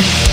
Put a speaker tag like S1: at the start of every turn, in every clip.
S1: Thank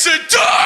S1: It's a dog!